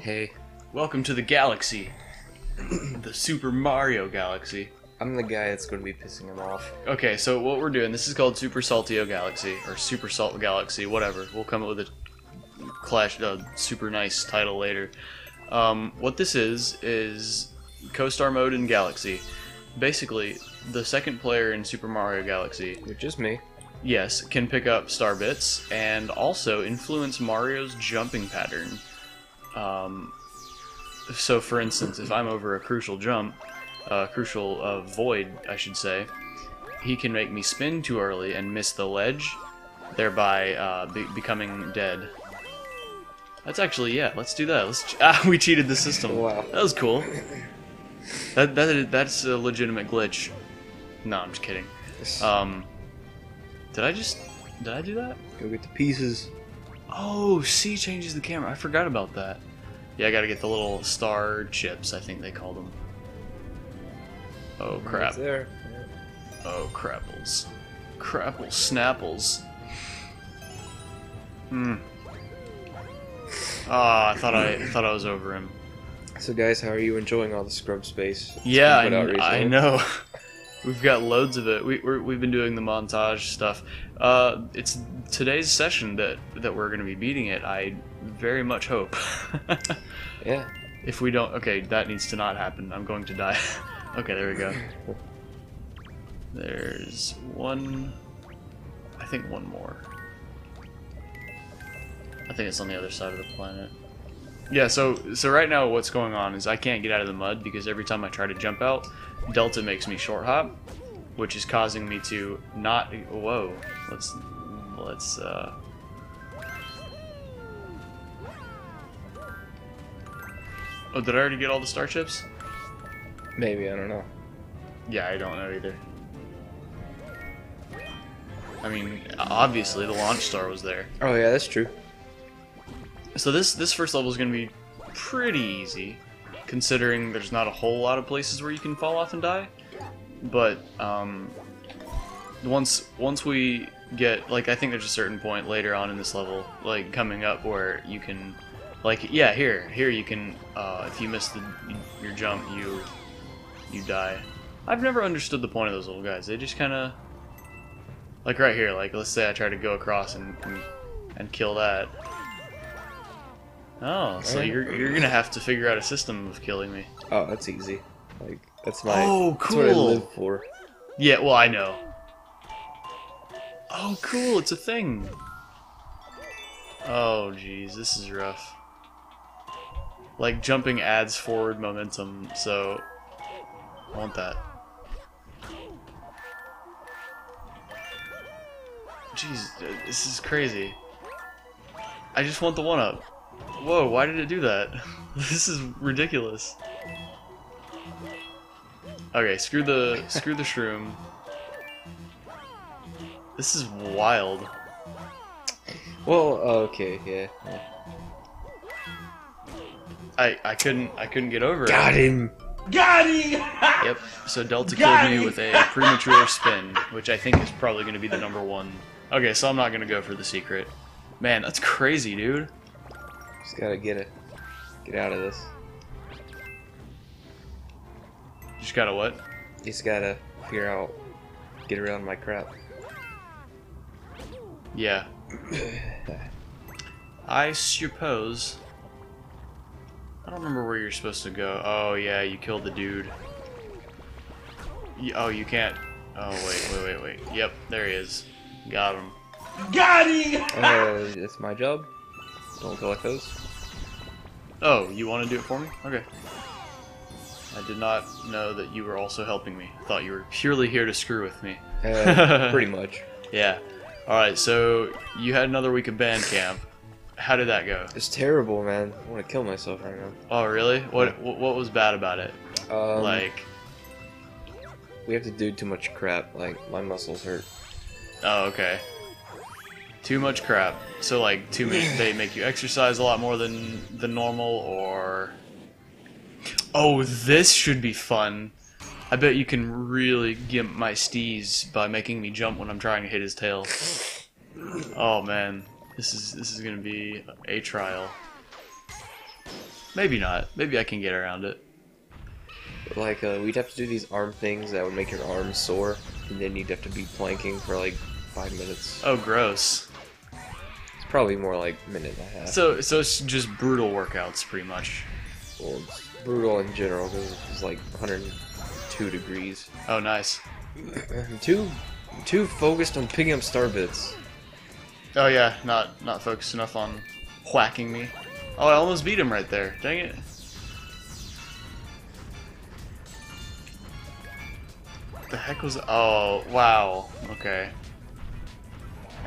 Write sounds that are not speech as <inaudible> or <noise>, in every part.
Hey, Welcome to the galaxy. <clears throat> the Super Mario Galaxy. I'm the guy that's going to be pissing him off. Okay, so what we're doing, this is called Super Saltio Galaxy, or Super Salt Galaxy, whatever. We'll come up with a clash, uh, super nice title later. Um, what this is, is co-star mode in Galaxy. Basically, the second player in Super Mario Galaxy, Which is me. yes, can pick up star bits and also influence Mario's jumping pattern. Um, so, for instance, if I'm over a crucial jump, uh, crucial uh, void, I should say, he can make me spin too early and miss the ledge, thereby uh, be- becoming dead. That's actually yeah. Let's do that. Let's <laughs> ah, we cheated the system. Wow. that was cool. That that that's a legitimate glitch. No, I'm just kidding. Um, did I just did I do that? Go get the pieces. Oh, C changes the camera. I forgot about that. Yeah, I gotta get the little star chips. I think they call them. Oh crap! It's there. Oh crapples, crapple snapples. Hmm. Ah, I thought I <clears throat> thought I was over him. So, guys, how are you enjoying all the scrub space? Yeah, I, been put out I know. <laughs> We've got loads of it. We, we're, we've been doing the montage stuff. Uh, it's today's session that that we're going to be beating it. I very much hope. <laughs> Yeah. if we don't, okay, that needs to not happen. I'm going to die. <laughs> okay, there we go. There's one. I think one more. I think it's on the other side of the planet. Yeah, so so right now what's going on is I can't get out of the mud because every time I try to jump out, Delta makes me short hop, which is causing me to not whoa. Let's let's uh Oh, did I already get all the star chips? Maybe, I don't know. Yeah, I don't know either. I mean, obviously the launch star was there. Oh, yeah, that's true. So this this first level is going to be pretty easy, considering there's not a whole lot of places where you can fall off and die. But um, once once we get like, I think there's a certain point later on in this level, like coming up where you can, like, yeah, here here you can, uh, if you miss the your jump, you you die. I've never understood the point of those little guys. They just kind of like right here. Like let's say I try to go across and and, and kill that. Oh, so you're you're gonna have to figure out a system of killing me. Oh, that's easy. Like, that's my. Oh, That's what I cool. live for. Yeah, well I know. Oh, cool! It's a thing. Oh, jeez, this is rough. Like jumping adds forward momentum, so I want that. Jeez, this is crazy. I just want the one up. Whoa, why did it do that? <laughs> this is ridiculous. Okay, screw the screw the shroom. This is wild. Well, okay, yeah. yeah. I I couldn't I couldn't get over it. Got it. him! Got him. <laughs> yep. So Delta Got killed me with a <laughs> premature spin, which I think is probably going to be the number one. Okay, so I'm not going to go for the secret. Man, that's crazy, dude. Just gotta get it. Get out of this. You just gotta what? Just gotta figure out. Get around my crap. Yeah. <clears throat> I suppose. I don't remember where you're supposed to go. Oh yeah, you killed the dude. Y- Oh, you can't. Oh wait, wait, wait, wait. Yep, there he is. Got him. Got him! Uh, it's my job. Don't collect those. Oh, you want to do it for me? Okay. I did not know that you were also helping me. I thought you were purely here to screw with me. Uh, <laughs> pretty much. Yeah. All right. So you had another week of band camp. How did that go? It's terrible, man. I want to kill myself right now. Oh, really? What What what was bad about it? Um, like, we have to do too much crap. Like my muscles hurt. oh, okay. Too much crap. So like, too many. <sighs> They make you exercise a lot more than than normal, or. Oh, this should be fun. I bet you can really gimp my steez by making me jump when I'm trying to hit his tail. Oh man, this is this is gonna be a trial. maybe not. Maybe I can get around it. Like, uh, we'd have to do these arm things that would make your arms sore, and then you'd have to be planking for like five minutes. Oh, gross. Probably more like minute and a half. So, so it's just brutal workouts, pretty much. Well, it's brutal in general because it's like 102 degrees. Oh, nice. <clears throat> Too, too focused on picking up star bits. Oh yeah, not not focused enough on whacking me. Oh, I almost beat him right there. Dang it. The heck was? Oh, wow. Okay.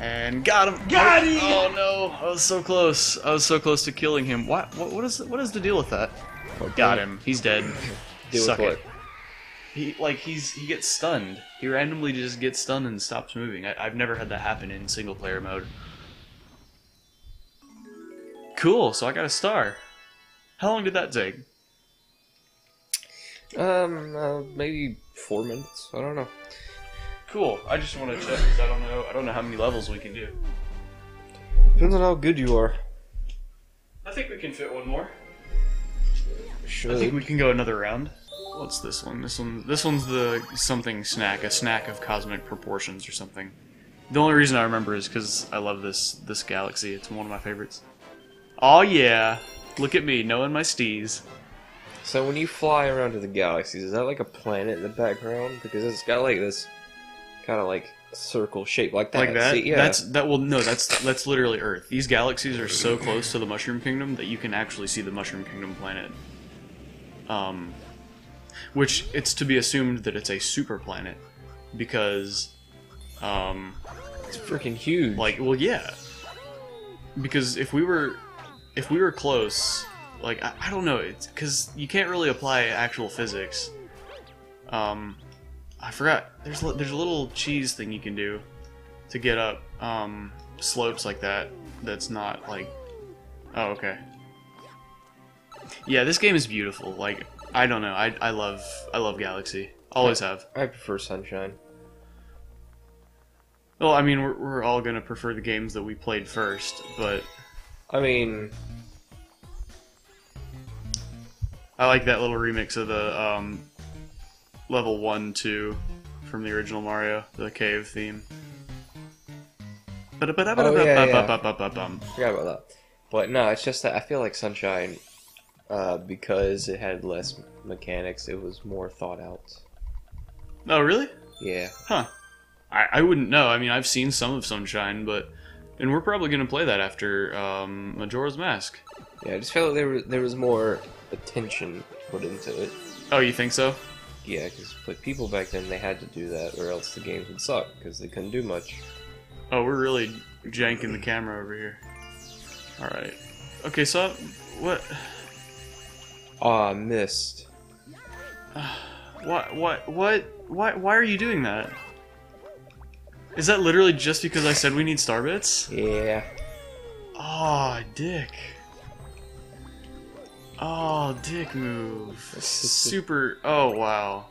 And got him. Got oh, him! Oh no, I was so close. I was so close to killing him. What? What? What is? What is the deal with that? Got him. He's dead. Deal Suck with it. He like he's he gets stunned. He randomly just gets stunned and stops moving. I, I've never had that happen in single player mode. Cool. So I got a star. How long did that take? Um, uh, maybe four minutes. I don't know. Cool. I just want to check because I don't know. I don't know how many levels we can do. Depends on how good you are. I think we can fit one more. Should. I think we can go another round. What's this one? This one. This one's the something snack, a snack of cosmic proportions or something. The only reason I remember is because I love this this galaxy. It's one of my favorites. Oh yeah! Look at me, knowing my steez. So when you fly around to the galaxies, is that like a planet in the background? Because it's got like this kind of like circle shape, like that. like that. See, yeah. That's that. Well, no, that's that's literally Earth. These galaxies are so close to the Mushroom Kingdom that you can actually see the Mushroom Kingdom planet. Um, which it's to be assumed that it's a super planet because, um, it's freaking huge. like, well, yeah, because if we were, if we were close, like I, I don't know, it's because you can't really apply actual physics. Um, I forgot. There's there's a little cheese thing you can do to get up um, slopes like that. That's not like. Oh, okay. Yeah, this game is beautiful. Like I don't know. I I love I love Galaxy. Always have. I prefer Sunshine. Well, I mean, we're, we're all gonna prefer the games that we played first, but I mean, I like that little remix of the um, level one two from the original Mario, the cave theme. Oh, yeah, yeah. forgot about that. But no, it's just that I feel like Sunshine, uh, because it had less mechanics, it was more thought out. Oh, really? Yeah. Huh. I, I wouldn't know. I mean, I've seen some of Sunshine, but and we're probably gonna play that after um, Majora's Mask. Yeah, I just felt like there was, there was more attention put into it. Oh, you think so? Yeah, because like people back then they had to do that, or else the games would suck because they couldn't do much. Oh, we're really janking the camera over here. All right. Okay, so what? Ah, missed. <sighs> What? What? What? Why? Why are you doing that? Is that literally just because I said we need star bits? Yeah. Oh, dick. Oh, dick move. <laughs> Super. Oh, wow.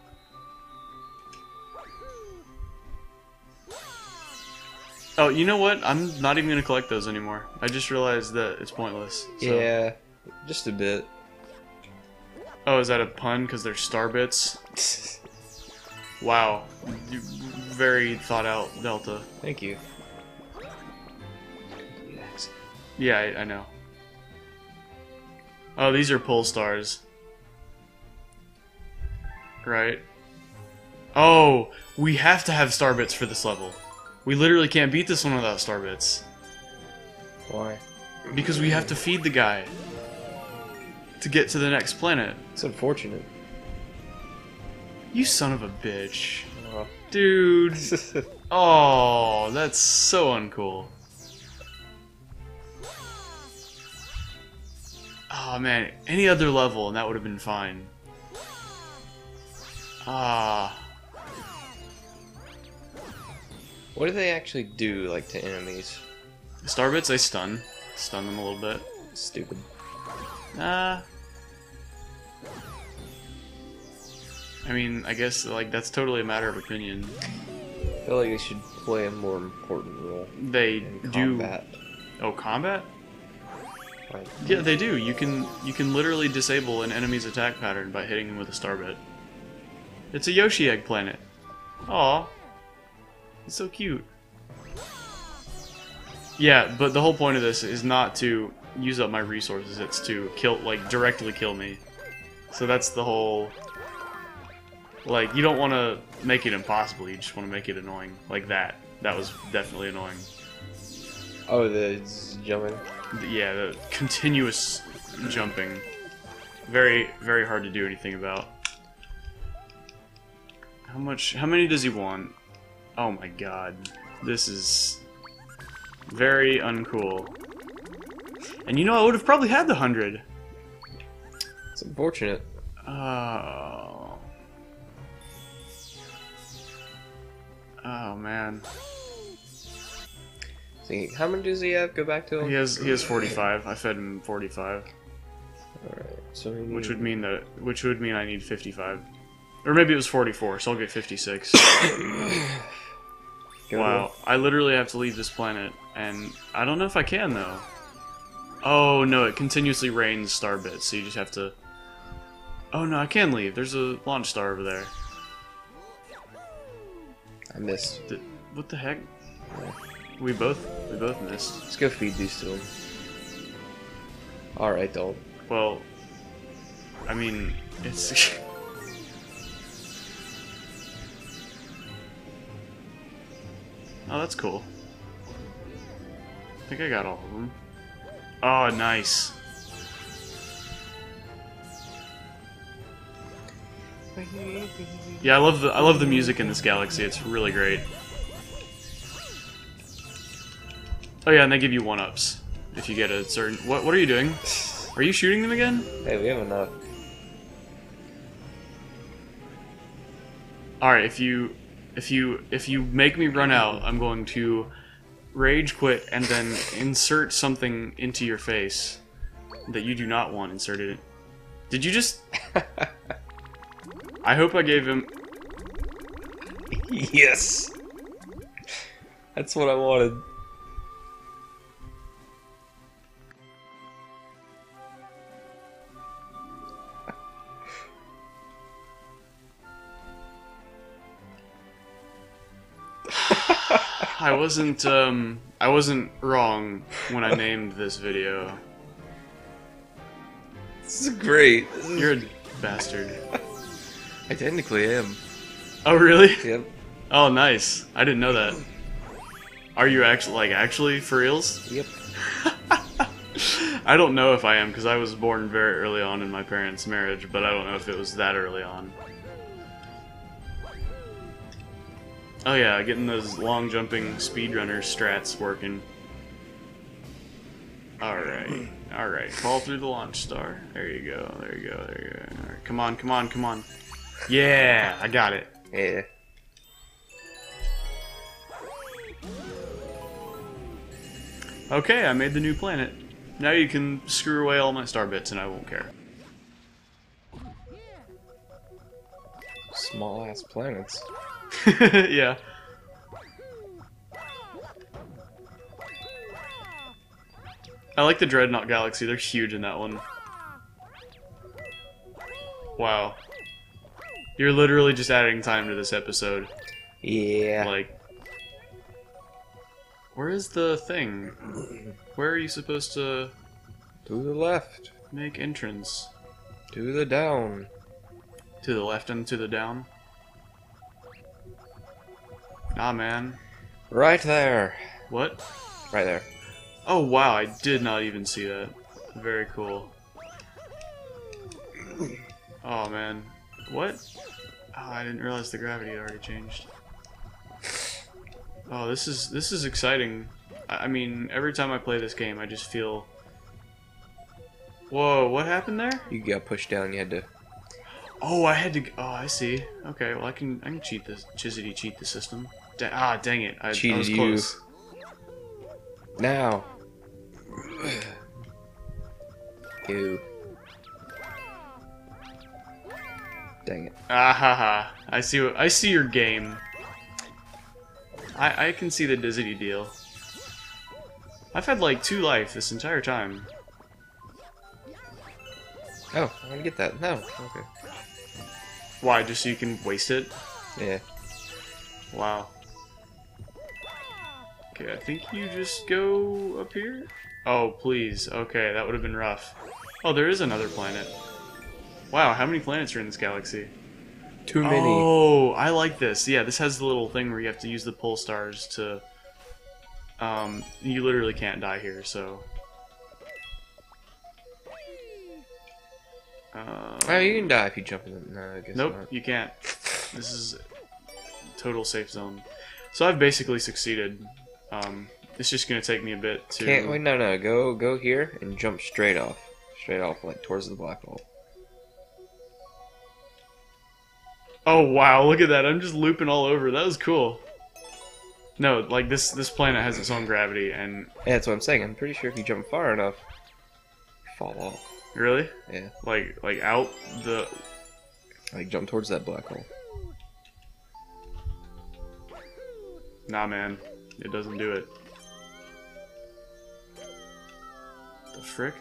Oh, you know what? I'm not even gonna collect those anymore. I just realized that it's pointless. so- Yeah, just a bit. Oh, is that a pun? Because they're star bits? <laughs> Wow. You- Very thought out, Delta. Thank you. Yeah, I, I know. Oh, these are pull stars. Right. Oh, we have to have star bits for this level. We literally can't beat this one without star bits. Why? Because we have to feed the guy to get to the next planet. It's unfortunate. You son of a bitch. Uh, Dude. <laughs> Oh, that's so uncool. Oh man, any other level and that would have been fine. Ah, what do they actually do, like to enemies? Starbits, they stun. Stun them a little bit. Stupid. Ah. I mean, I guess like that's totally a matter of opinion. I feel like they should play a more important role They do. combat. Oh, combat? Like, Yeah, they do. You can you can literally disable an enemy's attack pattern by hitting them with a starbit. It's a Yoshi egg planet. Aw. It's so cute. Yeah, but the whole point of this is not to use up my resources, it's to kill like directly kill me. So that's the whole like you don't want to make it impossible, you just want to make it annoying. Like that. That was definitely annoying. oh, the it's jumping. Yeah, the continuous jumping. Very, very hard to do anything about. How much, how many does he want? Oh my god. This is very uncool. And you know, I would have probably had the hundred. It's unfortunate. Oh. Oh man. See, how many does he have? Go back to him. He has he has 45. I fed him 45. Alright, so he Which would mean that which would mean I need 55. Or maybe it was 44, so I'll get 56. <coughs> Wow. I literally have to leave this planet and I don't know if I can though. Oh no, it continuously rains star bits, so you just have to Oh no, I can leave. There's a launch star over there. I missed. Th- what the heck? We both we both missed. Let's go feed these to him. Alright, don't. Well, I mean, it's <laughs> Oh, that's cool. I think I got all of them. Oh, nice. Yeah, I love the I love the music in this galaxy. It's really great. Oh yeah, and they give you one ups if you get a certain. What What are you doing? Are you shooting them again? Hey, we have enough. All right, if you if you if you make me run out, I'm going to rage quit and then insert something into your face that you do not want inserted. Did you just? <laughs> I hope I gave him. yes! That's what I wanted. I wasn't um I wasn't wrong when I named this video. This is great. This is- You're a bastard. I technically am. Oh really? Yep. Oh nice. I didn't know that. Are you actually like actually for reals? Yep. <laughs> I don't know if I am because I was born very early on in my parents' marriage, but I don't know if it was that early on. Oh yeah, getting those long jumping speedrunner strats working. Alright, alright. Fall through the launch star. There you go, there you go, there you go. Alright, come on, come on, come on. Yeah, I got it. Yeah. Okay, I made the new planet. Now you can screw away all my star bits and I won't care. Small ass planets. <laughs> yeah. I like the Dreadnought Galaxy. They're huge in that one. Wow. You're literally just adding time to this episode. Yeah. Like, where is the thing? Where are you supposed to to the left. make entrance? To the down. To the left and to the down? Nah, man. Right there. What? Right there. Oh wow, I did not even see that. Very cool. Oh man. What? Oh, I didn't realize the gravity had already changed. Oh, this is this is exciting. I I mean, every time I play this game, I just feel. Whoa! What happened there? You got pushed down, you had to. Oh, I had to. Oh, I see. Okay, well, I can I can cheat this. Chizity cheat the system. Da- ah, dang it! I, I Cheated was you. close. Now. Ew. Dang it. Ah ha ha! I see. What, I see your game. I I can see the Dizzity deal. I've had like two life this entire time. Oh, I'm gonna get that. No. Okay. Why? Just so you can waste it? Yeah. Wow. Okay, I think you just go up here? Oh, please. Okay, that would have been rough. Oh, there is another planet. Wow, how many planets are in this galaxy? Too many. Oh, I like this. Yeah, this has the little thing where you have to use the pull stars to... Um, you literally can't die here, so... Um, oh, you can die if you jump in the... No, I guess Nope, not. you can't. This is total safe zone. So I've basically succeeded. Um, it's just gonna take me a bit to. Can't wait. No, no. Go, go here and jump straight off, straight off, like towards the black hole. Oh wow! Look at that! I'm just looping all over. That was cool. No, like this this planet has its own gravity, and Yeah, that's what I'm saying. I'm pretty sure if you jump far enough, you fall off. really, Yeah, like like out the. like jump towards that black hole. Nah, man, it doesn't do it. The frick?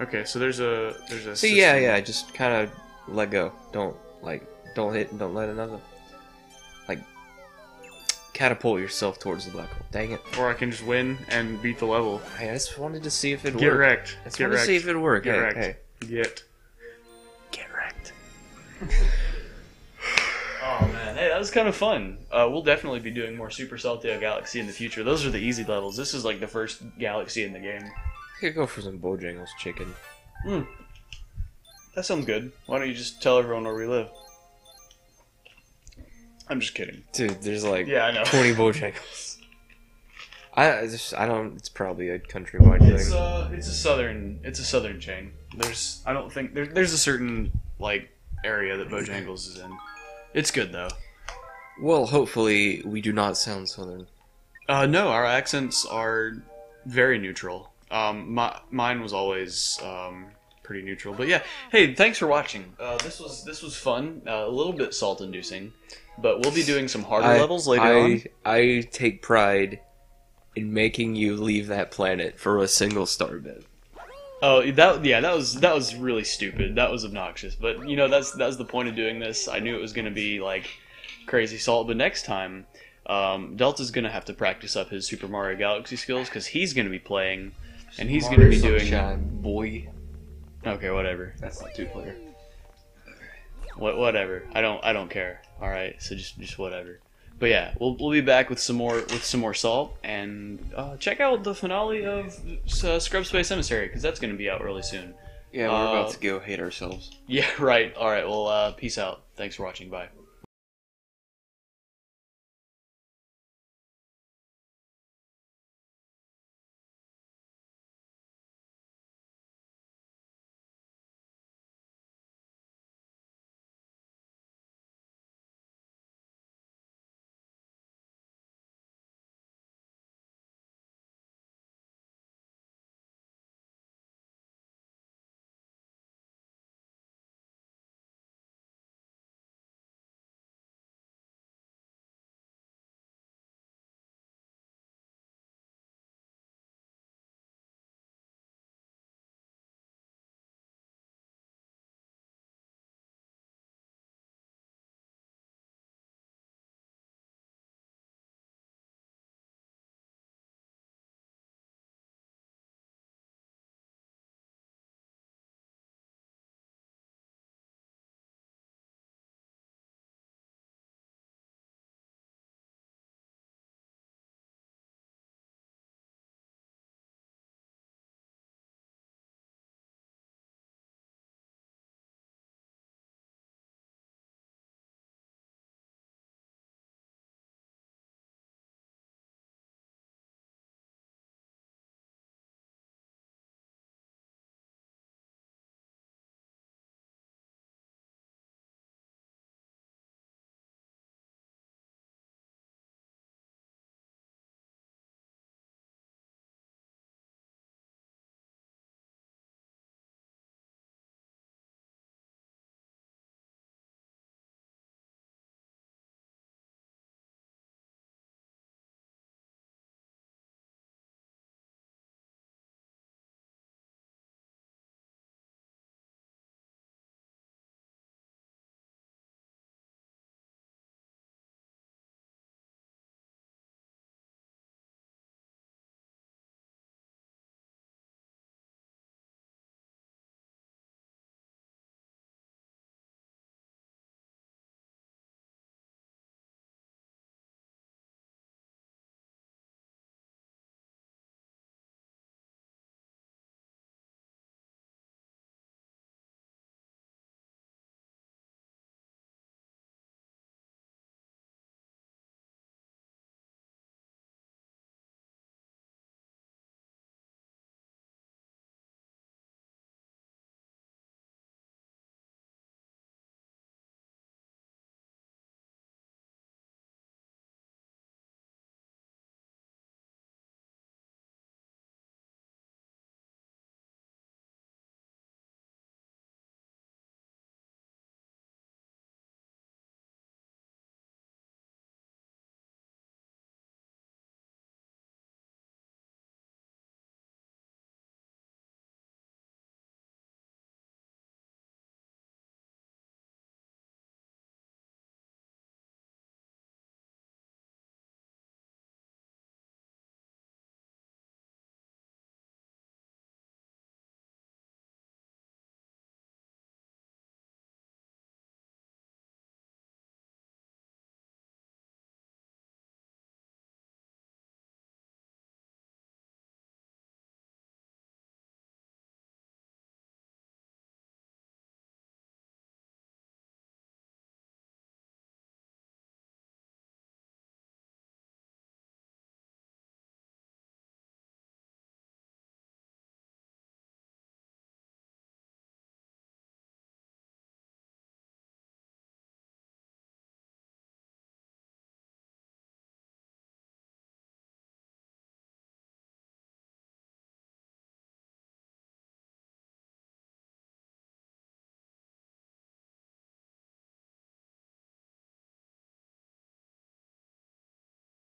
Okay, so there's a there's a. See, yeah, system. yeah. Just kind of let go. Don't like, don't hit. Don't let another like catapult yourself towards the black hole. Dang it! Or I can just win and beat the level. Hey, I just wanted to see if it Get worked. wrecked. I just Get wanted to wrecked. see if it worked. Get hey, wrecked. hey. Get was kind of fun. Uh, we'll definitely be doing more Super Saltio Galaxy in the future. Those are the easy levels. This is like the first galaxy in the game. I could go for some Bojangles chicken. Hmm. That sounds good. Why don't you just tell everyone where we live? I'm just kidding. Dude, there's like Yeah, I know. 20 <laughs> Bojangles. I I just I don't. It's probably a countrywide It's thing. uh, it's a southern, it's a southern chain. There's, I don't think there, there's a certain like area that Bojangles is in. It's good though. Well, hopefully we do not sound southern. Uh, no, our accents are very neutral. Um, my, mine was always um, pretty neutral, but yeah. Hey, thanks for watching. Uh, this was this was fun. Uh, a little bit salt inducing, but we'll be doing some harder I, levels later I, on. I take pride in making you leave that planet for a single star bit. Oh, that yeah, that was that was really stupid. That was obnoxious. But you know, that's that's the point of doing this. I knew it was going to be like crazy salt, but next time, um, Delta's going to have to practice up his Super Mario Galaxy skills because he's going to be playing, and he's going to be doing. boy. Okay, whatever. That's not two player. What whatever. I don't I don't care. All right, so just just whatever. But yeah, we'll, we'll be back with some more with some more salt and uh, check out the finale of uh, Scrub Space Emissary because that's going to be out really soon. Yeah, we're Uh, about to go hate ourselves. <laughs> Yeah, right. All right. Well, uh, peace out. Thanks for watching. Bye.